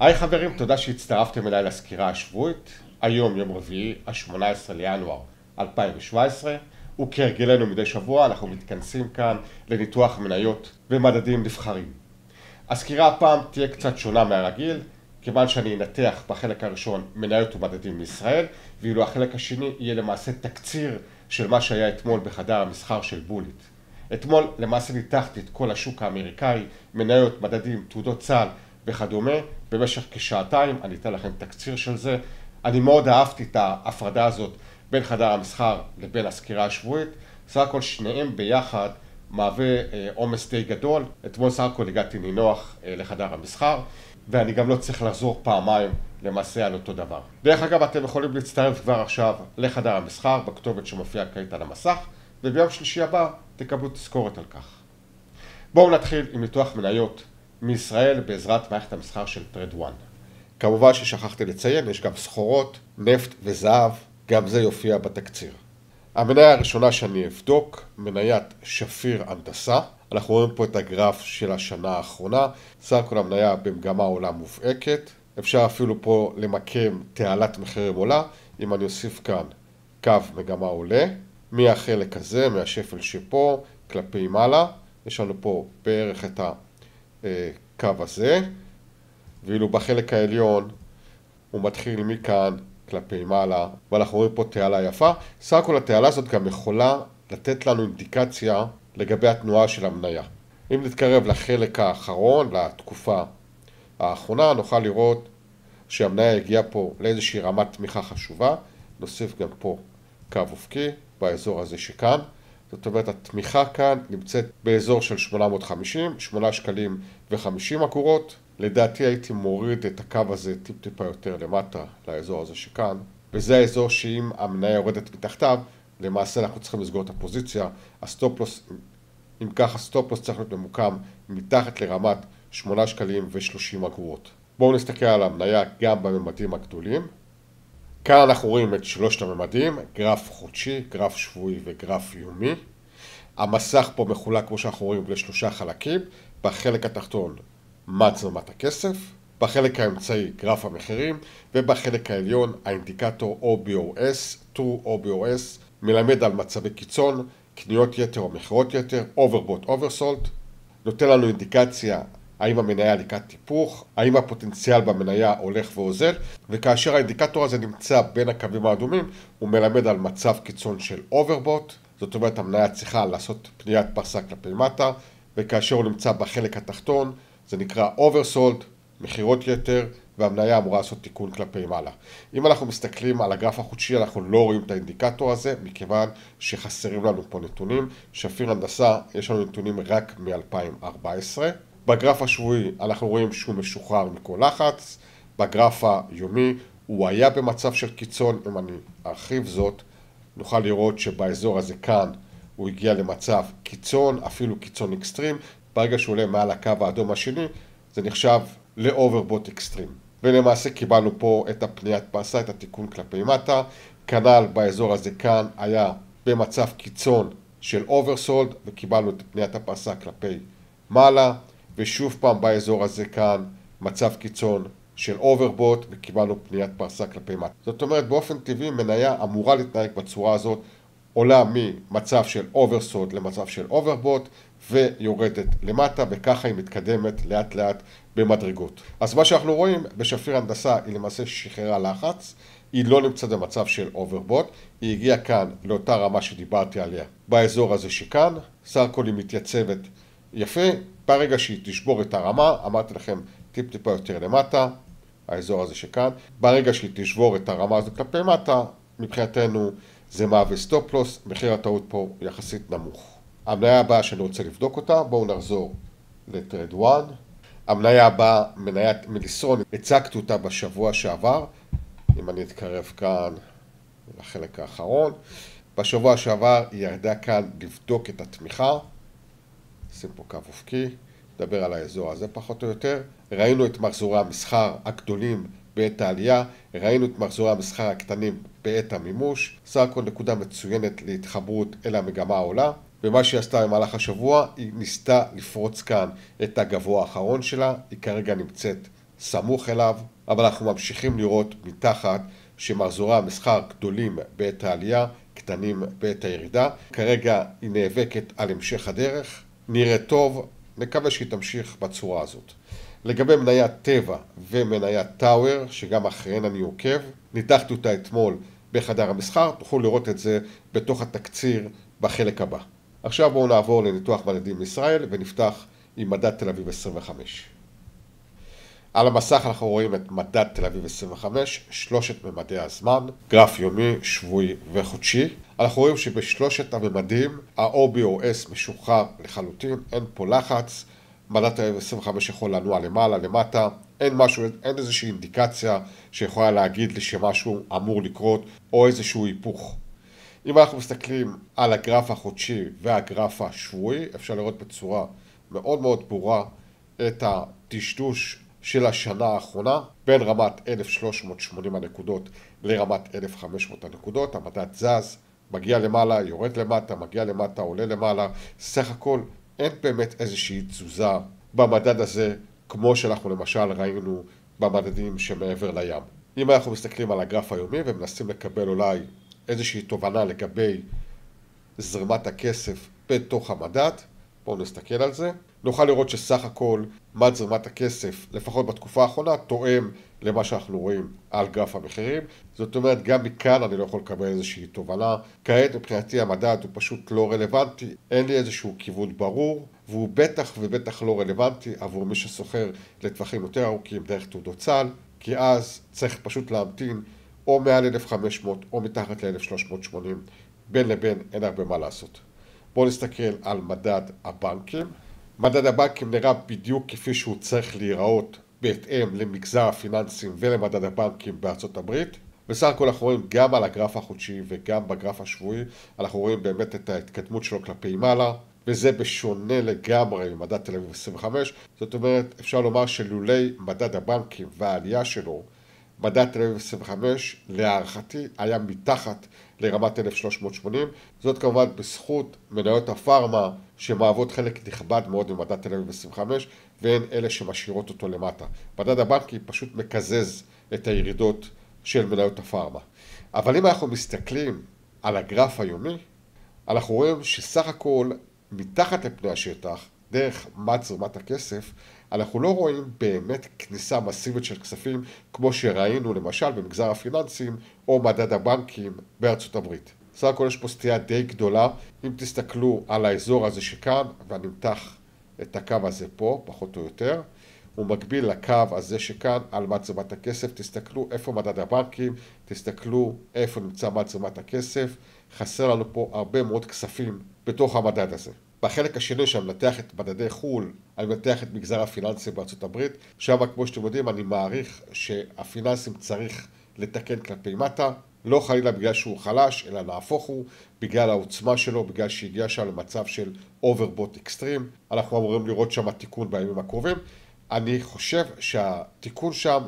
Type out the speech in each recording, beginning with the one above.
היי חברים, תודה שהצטרפתם אליי לסקירה השבועית. היום יום רביעי, ה-18 לינואר 2017, וכהרגלנו מדי שבוע אנחנו מתכנסים כאן לניתוח מניות ומדדים נבחרים. הסקירה הפעם תהיה קצת שונה מהרגיל, כיוון שאני אנתח בחלק הראשון מניות ומדדים מישראל, ואילו החלק השני יהיה למעשה תקציר של מה שהיה אתמול בחדר המסחר של בוליט. אתמול למעשה ניתחתי את כל השוק האמריקאי, מניות, מדדים, תעודות צה"ל וכדומה, במשך כשעתיים, אני אתן לכם תקציר של זה. אני מאוד אהבתי את ההפרדה הזאת בין חדר המסחר לבין הסקירה השבועית, סך הכל שניהם ביחד מהווה אה, עומס די גדול, אתמול סך הכל הגעתי נינוח אה, לחדר המסחר, ואני גם לא צריך לחזור פעמיים למעשה על אותו דבר. דרך אגב, אתם יכולים להצטרף כבר עכשיו לחדר המסחר בכתובת שמופיעה כעת על המסך, וביום שלישי הבא תקבלו תזכורת על כך. בואו נתחיל עם ניתוח מניות מישראל בעזרת מערכת המסחר של טרד 1. כמובן ששכחתי לציין, יש גם סחורות, נפט וזהב, גם זה יופיע בתקציר. המניה הראשונה שאני אבדוק, מניית שפיר הנדסה. אנחנו רואים פה את הגרף של השנה האחרונה. סך הכל המניה במגמה עולה מובהקת. אפשר אפילו פה למקם תעלת מחירים עולה. אם אני אוסיף כאן קו מגמה עולה, מהחלק הזה, מהשפל שפה, כלפי מעלה. יש לנו פה בערך את הקו הזה, ואילו בחלק העליון הוא מתחיל מכאן כלפי מעלה, ואנחנו רואים פה תעלה יפה. סך הכל התעלה הזאת גם יכולה לתת לנו אינדיקציה לגבי התנועה של המניה. אם נתקרב לחלק האחרון, לתקופה האחרונה, נוכל לראות שהמניה הגיעה פה לאיזושהי רמת תמיכה חשובה. נוסיף גם פה קו אופקי באזור הזה שכאן. זאת אומרת, התמיכה כאן נמצאת באזור של 850, 8 שקלים ו-50 אגורות. לדעתי הייתי מוריד את הקו הזה טיפ טיפה יותר למטה לאזור הזה שכאן, וזה האזור שאם המניה יורדת מתחתיו, למעשה אנחנו צריכים לסגור את הפוזיציה. הסטופלוס, אם ככה סטופלוס צריך להיות ממוקם מתחת לרמת 8 שקלים ו-30 אגורות. בואו נסתכל על המניה גם בממדים הגדולים. כאן אנחנו רואים את שלושת הממדים, גרף חודשי, גרף שבועי וגרף יומי. המסך פה מחולק כמו שאנחנו רואים לשלושה חלקים, בחלק התחתון מה תזרמת הכסף, בחלק האמצעי גרף המחירים ובחלק העליון האינדיקטור OBOS, True OBOS, מלמד על מצבי קיצון, קניות יתר או מכירות יתר, Overbought Oversold, נותן לנו אינדיקציה האם המניה לקראת היפוך, האם הפוטנציאל במניה הולך ואוזל, וכאשר האינדיקטור הזה נמצא בין הקווים האדומים, הוא מלמד על מצב קיצון של overbought, זאת אומרת המניה צריכה לעשות פניית פרסה כלפי מטה, וכאשר הוא נמצא בחלק התחתון, זה נקרא oversold, מכירות יתר, והמניה אמורה לעשות תיקון כלפי מעלה. אם אנחנו מסתכלים על הגרף החודשי, אנחנו לא רואים את האינדיקטור הזה, מכיוון שחסרים לנו פה נתונים. שפיר הנדסה, יש לנו נתונים רק מ-2014. בגרף השבועי אנחנו רואים שהוא משוחרר מכל לחץ, בגרף היומי הוא היה במצב של קיצון, אם אני ארחיב זאת, נוכל לראות שבאזור הזה כאן הוא הגיע למצב קיצון, אפילו קיצון אקסטרים, ברגע שהוא עולה מעל הקו האדום השני, זה נחשב ל overbought extreme. ולמעשה קיבלנו פה את הפניית פרסה, את התיקון כלפי מטה, כנ"ל באזור הזה כאן היה במצב קיצון של oversold, וקיבלנו את פניית הפרסה כלפי מעלה. ושוב פעם באזור הזה כאן מצב קיצון של overbought וקיבלנו פניית פרסה כלפי מטה. זאת אומרת באופן טבעי מניה אמורה להתנהג בצורה הזאת עולה ממצב של oversold למצב של overbought ויורדת למטה וככה היא מתקדמת לאט לאט במדרגות. אז מה שאנחנו רואים בשפיר הנדסה היא למעשה שחררה לחץ, היא לא נמצאת במצב של overbought, היא הגיעה כאן לאותה רמה שדיברתי עליה. באזור הזה שכאן, סך הכל היא מתייצבת יפה, ברגע שהיא תשבור את הרמה, אמרתי לכם טיפ טיפה יותר למטה, האזור הזה שכאן, ברגע שהיא תשבור את הרמה הזו כלפי מטה, מבחינתנו זה מהווה stop loss, מחיר הטעות פה יחסית נמוך. המניה הבאה שאני רוצה לבדוק אותה, בואו נחזור ל Trade 1. המניה הבאה, מניית מליסרון, הצגתי אותה בשבוע שעבר, אם אני אתקרב כאן לחלק האחרון. בשבוע שעבר היא ירדה כאן לבדוק את התמיכה. שים פה קו אופקי, נדבר על האזור הזה פחות או יותר. ראינו את מחזורי המסחר הגדולים בעת העלייה, ראינו את מחזורי המסחר הקטנים בעת המימוש. סך הכל נקודה מצוינת להתחברות אל המגמה העולה. ומה שהיא עשתה במהלך השבוע, היא ניסתה לפרוץ כאן את הגבוה האחרון שלה, היא כרגע נמצאת סמוך אליו, אבל אנחנו ממשיכים לראות מתחת שמחזורי המסחר גדולים בעת העלייה, קטנים בעת הירידה. כרגע היא נאבקת על המשך הדרך, נראה טוב, נקווה שהיא תמשיך בצורה הזאת. לגבי מניית טבע ומניית טאוור, שגם אחריהן אני עוקב, ניתחתי אותה אתמול בחדר המסחר, תוכלו לראות את זה בתוך התקציר בחלק הבא. עכשיו בואו נעבור לניתוח מדדים מישראל ונפתח עם מדד תל אביב 25. על המסך אנחנו רואים את מדד תל אביב 25, שלושת ממדי הזמן, גרף יומי, שבועי וחודשי. אנחנו רואים שבשלושת הממדים ה-OBOS משוחרר לחלוטין, אין פה לחץ, מדד תל אביב 25 יכול לנוע למעלה, למטה, אין משהו, אין איזושהי אינדיקציה שיכולה להגיד לי שמשהו אמור לקרות או איזשהו היפוך. אם אנחנו מסתכלים על הגרף החודשי והגרף השבועי, אפשר לראות בצורה מאוד מאוד ברורה את הטשטוש של השנה האחרונה בין רמת 1,380 הנקודות לרמת 1,500 הנקודות, המדד זז, מגיע למעלה, יורד למטה, מגיע למטה, עולה למעלה, סך הכל אין באמת איזושהי תזוזה במדד הזה כמו שאנחנו למשל ראינו במדדים שמעבר לים. אם אנחנו מסתכלים על הגרף היומי ומנסים לקבל אולי איזושהי תובנה לגבי זרמת הכסף בתוך המדד, בואו נסתכל על זה. נוכל לראות שסך הכל מד זרמת הכסף, לפחות בתקופה האחרונה, תואם למה שאנחנו רואים על גרף המחירים. זאת אומרת, גם מכאן אני לא יכול לקבל איזושהי תובנה. כעת מבחינתי המדד הוא פשוט לא רלוונטי, אין לי איזשהו כיוון ברור, והוא בטח ובטח לא רלוונטי עבור מי שסוחר לטווחים יותר ארוכים דרך תעודות צה"ל, כי אז צריך פשוט להמתין או מעל 1,500 או מתחת ל-1,380, בין לבין אין הרבה מה לעשות. בואו נסתכל על מדד הבנקים. מדד הבנקים נראה בדיוק כפי שהוא צריך להיראות בהתאם למגזר הפיננסים ולמדד הבנקים בארצות הברית. בסך הכל אנחנו רואים גם על הגרף החודשי וגם בגרף השבועי, אנחנו רואים באמת את ההתקדמות שלו כלפי מעלה, וזה בשונה לגמרי ממדד תל אביב 25, זאת אומרת אפשר לומר שלולי מדד הבנקים והעלייה שלו מדד תל אביב 25 להערכתי היה מתחת לרמת 1380 זאת כמובן בזכות מניות הפארמה שמהוות חלק נכבד מאוד ממדד תל אביב 25 והן אלה שמשאירות אותו למטה. מדד הבנקי פשוט מקזז את הירידות של מניות הפארמה. אבל אם אנחנו מסתכלים על הגרף היומי אנחנו רואים שסך הכל מתחת לפני השטח דרך מד הכסף אנחנו לא רואים באמת כניסה מסיבית של כספים כמו שראינו למשל במגזר הפיננסים או מדד הבנקים בארצות הברית. בסך הכל יש פה סטייה די גדולה, אם תסתכלו על האזור הזה שכאן, ואני אמתח את הקו הזה פה, פחות או יותר, הוא מקביל לקו הזה שכאן על מצלמת הכסף, תסתכלו איפה מדד הבנקים, תסתכלו איפה נמצא מצלמת הכסף, חסר לנו פה הרבה מאוד כספים בתוך המדד הזה. בחלק השני שאני מנתח את מדדי חו"ל, אני מנתח את מגזר הפיננסים בארצות הברית, שם כמו שאתם יודעים אני מעריך שהפיננסים צריך לתקן כלפי מטה, לא חלילה בגלל שהוא חלש, אלא נהפוך הוא, בגלל העוצמה שלו, בגלל שהגיע שם למצב של overbought extreme, אנחנו אמורים לראות שם תיקון בימים הקרובים. אני חושב שהתיקון שם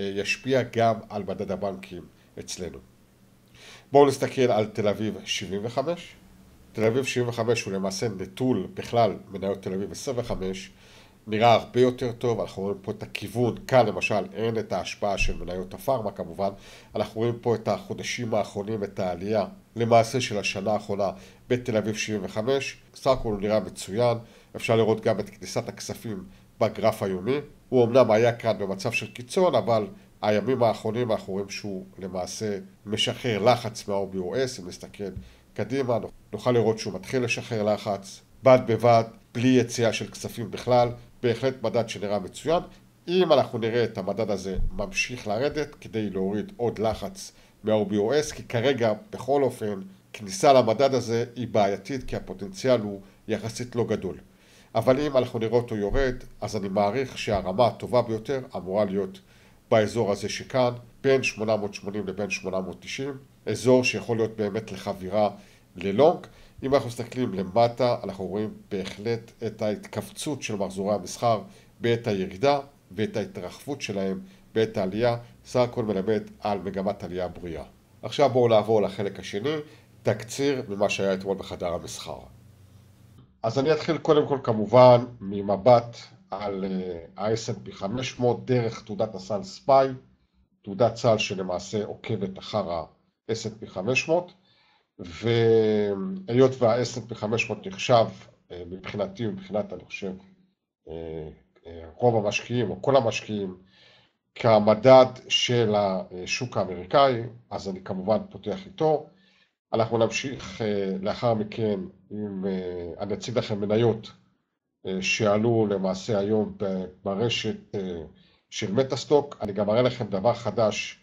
אה, ישפיע גם על מדד הבנקים אצלנו. בואו נסתכל על תל אביב 75. תל אביב 75 הוא למעשה נטול בכלל מניות תל אביב 25, נראה הרבה יותר טוב, אנחנו רואים פה את הכיוון, כאן למשל אין את ההשפעה של מניות הפארמה כמובן, אנחנו רואים פה את החודשים האחרונים, את העלייה למעשה של השנה האחרונה בתל אביב 75, סך הכל הוא נראה מצוין, אפשר לראות גם את כניסת הכספים בגרף היומי, הוא אמנם היה כאן במצב של קיצון, אבל הימים האחרונים אנחנו רואים שהוא למעשה משחרר לחץ מה-OBOS, אם נסתכל קדימה, נוכל לראות שהוא מתחיל לשחרר לחץ, בד בבד, בלי יציאה של כספים בכלל, בהחלט מדד שנראה מצוין. אם אנחנו נראה את המדד הזה ממשיך לרדת כדי להוריד עוד לחץ מה-OBOS, כי כרגע בכל אופן כניסה למדד הזה היא בעייתית כי הפוטנציאל הוא יחסית לא גדול. אבל אם אנחנו נראה אותו יורד, אז אני מעריך שהרמה הטובה ביותר אמורה להיות באזור הזה שכאן, בין 880 לבין 890, אזור שיכול להיות באמת לחבירה ללונג. אם אנחנו מסתכלים למטה, אנחנו רואים בהחלט את ההתכווצות של מחזורי המסחר בעת הירידה ואת ההתרחבות שלהם בעת העלייה, סך הכל מלמד על מגמת עלייה בריאה. עכשיו בואו נעבור לחלק השני, תקציר ממה שהיה אתמול בחדר המסחר. אז אני אתחיל קודם כל כמובן ממבט על אה, ה-S&P 500 דרך תעודת הסל ספיי, תעודת סל שלמעשה עוקבת אחר ה-S&P 500, והיות וה-S&P 500 נחשב אה, מבחינתי, מבחינת אני חושב רוב המשקיעים או כל המשקיעים כמדד של השוק האמריקאי, אז אני כמובן פותח איתו. אנחנו נמשיך לאחר מכן עם, אני אציג לכם מניות שעלו למעשה היום ברשת אה, של מטאסטוק. אני גם אראה לכם דבר חדש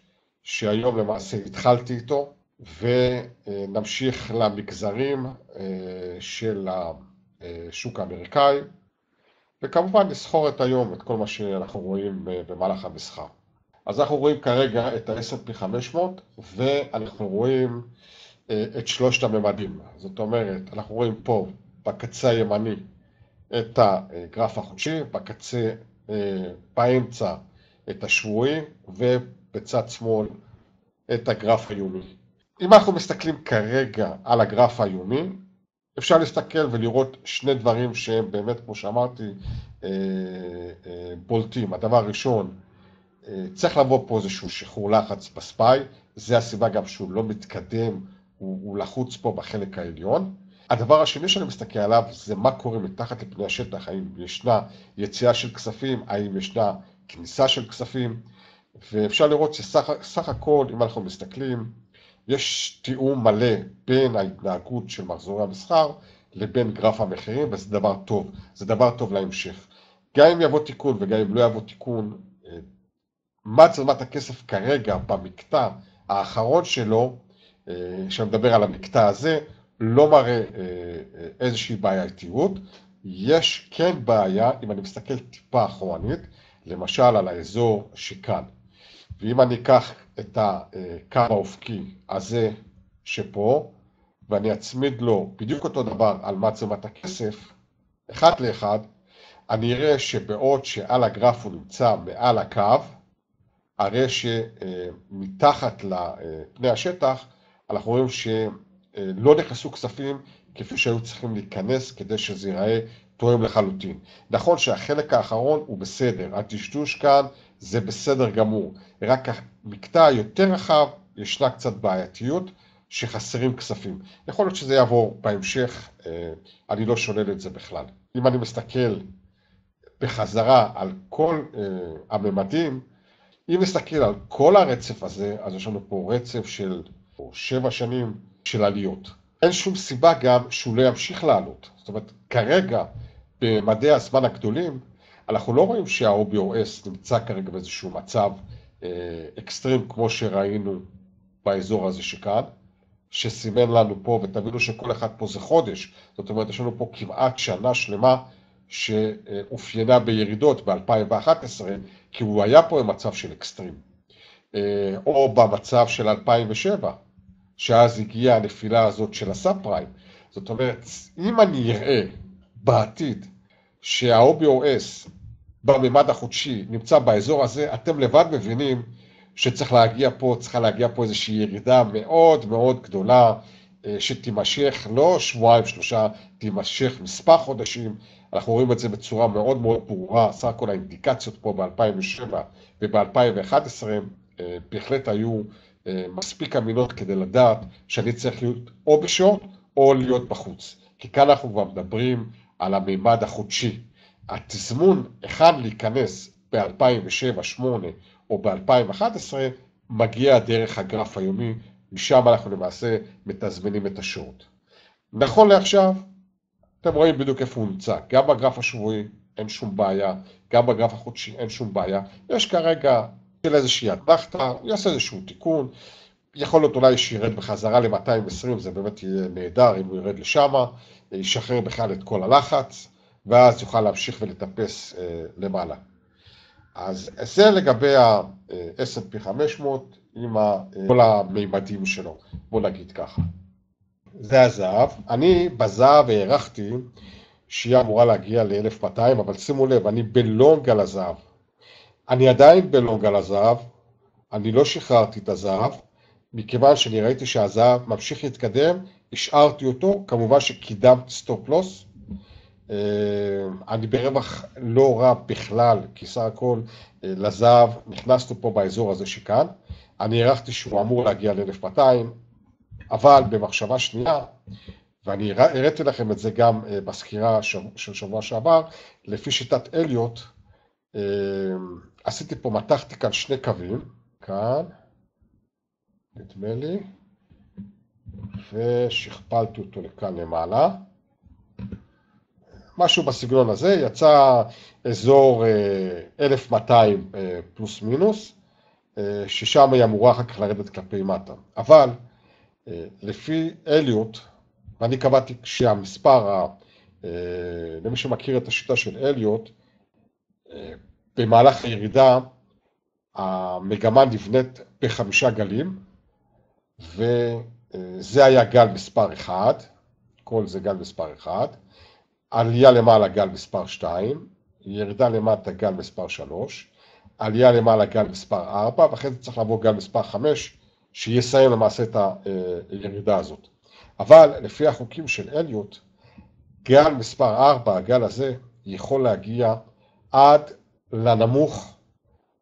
שהיום למעשה התחלתי איתו, ונמשיך למגזרים אה, של השוק האמריקאי, וכמובן את היום את כל מה שאנחנו רואים אה, במהלך המסחר. אז אנחנו רואים כרגע את ה-S&P 500 ואנחנו רואים את שלושת הממדים. זאת אומרת, אנחנו רואים פה בקצה הימני את הגרף החודשי, בקצה, אה, באמצע את השבועי ובצד שמאל את הגרף היומי. אם אנחנו מסתכלים כרגע על הגרף היומי, אפשר להסתכל ולראות שני דברים שהם באמת, כמו שאמרתי, אה, אה, בולטים. הדבר הראשון, צריך לבוא פה איזשהו שחרור לחץ בספיי, זה הסיבה גם שהוא לא מתקדם, הוא, הוא לחוץ פה בחלק העליון. הדבר השני שאני מסתכל עליו זה מה קורה מתחת לפני השטח, האם ישנה יציאה של כספים, האם ישנה כניסה של כספים, ואפשר לראות שסך הכל, אם אנחנו מסתכלים, יש תיאום מלא בין ההתנהגות של מחזורי המסחר לבין גרף המחירים, וזה דבר טוב, זה דבר טוב להמשך. גם אם יבוא תיקון וגם אם לא יבוא תיקון, אה, מה צלמת הכסף כרגע במקטע האחרון שלו, אה, שמדבר על המקטע הזה, לא מראה אה, אה, איזושהי בעייתיות. יש כן בעיה, אם אני מסתכל טיפה אחורנית, למשל על האזור שכאן. ואם אני אקח את הקו האופקי הזה שפה, ואני אצמיד לו בדיוק אותו דבר על מצלמת הכסף, אחד לאחד, אני אראה שבעוד שעל הגרף הוא נמצא מעל הקו, הרי שמתחת לפני השטח, אנחנו רואים ש... אה, לא נכנסו כספים כפי שהיו צריכים להיכנס כדי שזה ייראה תואם לחלוטין. נכון שהחלק האחרון הוא בסדר, הטשטוש כאן זה בסדר גמור, רק המקטע היותר רחב ישנה קצת בעייתיות שחסרים כספים. יכול להיות שזה יעבור בהמשך, אה, אני לא שולל את זה בכלל. אם אני מסתכל בחזרה על כל אה, הממדים, אם נסתכל על כל הרצף הזה, אז יש לנו פה רצף של שבע שנים, של עליות. אין שום סיבה גם שהוא לא ימשיך לעלות. זאת אומרת, כרגע, במדעי הזמן הגדולים, אנחנו לא רואים שה-OBOS נמצא כרגע באיזשהו מצב אה, אקסטרים כמו שראינו באזור הזה שכאן, שסימן לנו פה, ותבינו שכל אחד פה זה חודש, זאת אומרת, יש לנו פה כמעט שנה שלמה שאופיינה בירידות ב-2011, כי הוא היה פה במצב של אקסטרים, אה, או במצב של 2007, שאז הגיעה הנפילה הזאת של הסאב פריים. זאת אומרת, אם אני אראה בעתיד שה-OBOS בממד החודשי נמצא באזור הזה, אתם לבד מבינים שצריך להגיע פה, צריכה להגיע פה איזושהי ירידה מאוד מאוד גדולה אה, שתימשך, לא שבועיים שלושה, תימשך מספר חודשים. אנחנו רואים את זה בצורה מאוד מאוד ברורה, סך הכל האינדיקציות פה ב-2007 וב-2011 אה, בהחלט היו אה, מספיק אמינות כדי לדעת שאני צריך להיות או בשורט או להיות בחוץ. כי כאן אנחנו כבר מדברים על המימד החודשי. התזמון היכן להיכנס ב-2007, 2008 או ב-2011 מגיע דרך הגרף היומי, משם אנחנו למעשה מתזמנים את השורט. נכון לעכשיו, אתם רואים בדיוק איפה הוא נמצא, גם בגרף השבועי אין שום בעיה, גם בגרף החודשי אין שום בעיה. יש כרגע של איזושהי אתנחתא, הוא יעשה איזשהו תיקון, יכול להיות אולי שירד בחזרה ל-220, זה באמת יהיה נהדר אם הוא ירד לשם, ישחרר בכלל את כל הלחץ, ואז יוכל להמשיך ולטפס אה, למעלה. אז זה לגבי ה-S&P 500 עם כל המימדים שלו, בוא נגיד ככה. זה הזהב. אני בזהב הערכתי שהיא אמורה להגיע ל-1200, אבל שימו לב, אני ב long על הזהב. אני עדיין ב long על הזהב, אני לא שחררתי את הזהב, מכיוון שאני ראיתי שהזהב ממשיך להתקדם, השארתי אותו, כמובן שקידמתי stop loss, אני ברווח לא רע בכלל, כי סך הכל לזהב נכנסנו פה באזור הזה שכאן. אני הערכתי שהוא אמור להגיע ל-1200, אבל במחשבה שנייה, ואני הראיתי לכם את זה גם בסקירה של שבוע שעבר, לפי שיטת אליוט, עשיתי פה, מתחתי כאן שני קווים, כאן, נדמה לי, ושכפלתי אותו לכאן למעלה. משהו בסגנון הזה, יצא אזור 1200 אה, אה, פלוס מינוס, אה, ששם היא אמורה אחר כך לרדת כלפי מטה. אבל לפי אליוט, ואני קבעתי שהמספר, למי שמכיר את השיטה של אליוט, במהלך הירידה המגמה נבנית בחמישה גלים, וזה היה גל מספר 1, כל זה גל מספר 1, עלייה למעלה גל מספר 2, ירידה למטה גל מספר 3, עלייה למעלה גל מספר 4, ואחרי זה צריך לבוא גל מספר 5, שיסיים למעשה את הירידה הזאת. אבל לפי החוקים של אליוט, גל מספר 4, הגל הזה, יכול להגיע עד לנמוך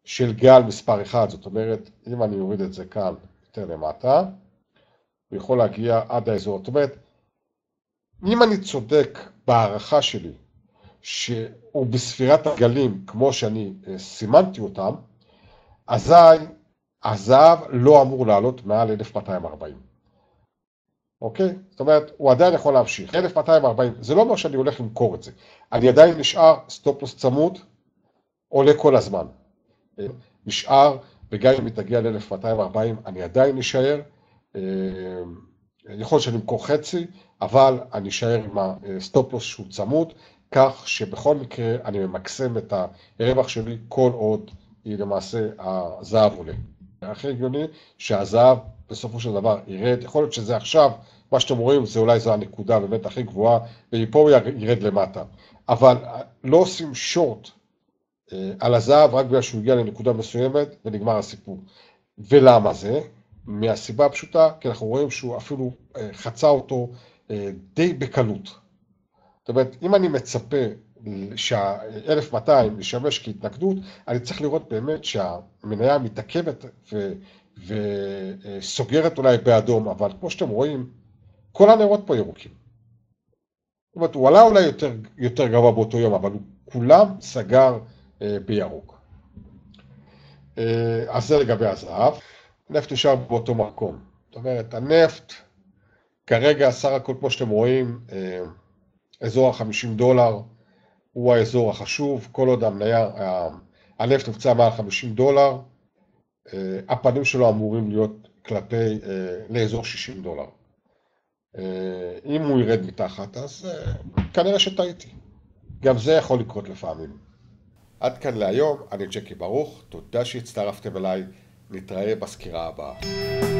של גל מספר 1, זאת אומרת, אם אני אוריד את זה כאן יותר למטה, הוא יכול להגיע עד האזור. זאת אומרת, אם אני צודק בהערכה שלי, שהוא בספירת הגלים כמו שאני אה, סימנתי אותם, אזי הזהב לא אמור לעלות מעל 1240. אוקיי? זאת אומרת, הוא עדיין יכול להמשיך. 1240, זה לא אומר שאני הולך למכור את זה. אני עדיין נשאר סטופלוס צמוד, עולה כל הזמן. נשאר, וגם אם היא תגיע ל-1240, אני עדיין נשאר. אה, יכול להיות שאני אמכור חצי, אבל אני אשאר עם הסטופלוס שהוא צמוד, כך שבכל מקרה אני ממקסם את הרווח שלי כל עוד היא למעשה הזהב עולה. הכי הגיוני שהזהב בסופו של דבר ירד, יכול להיות שזה עכשיו, מה שאתם רואים זה אולי זו הנקודה באמת הכי גבוהה, ומפה הוא ירד למטה. אבל לא עושים שורט אה, על הזהב רק בגלל שהוא הגיע לנקודה מסוימת ונגמר הסיפור. ולמה זה? מהסיבה הפשוטה, כי אנחנו רואים שהוא אפילו אה, חצה אותו די בקלות. זאת אומרת, אם אני מצפה שה-1200 ישמש כהתנגדות, אני צריך לראות באמת שהמניה מתעכבת ו... וסוגרת אולי באדום, אבל כמו שאתם רואים, כל הנרות פה ירוקים. זאת אומרת, הוא עלה אולי יותר, יותר גבוה באותו יום, אבל הוא כולם סגר אה, בירוק. אה, אז זה לגבי הזהב. נפט נשאר באותו מקום. זאת אומרת, הנפט כרגע סך הכל כמו שאתם רואים, אה, אזור ה-50 דולר הוא האזור החשוב, כל עוד המניה, הנפט נמצא מעל 50 דולר, הפנים שלו אמורים להיות כלפי, לאזור 60 דולר. אם הוא ירד מתחת, אז כנראה שטעיתי. גם זה יכול לקרות לפעמים. עד כאן להיום, אני ג'קי ברוך, תודה שהצטרפתם אליי, נתראה בסקירה הבאה.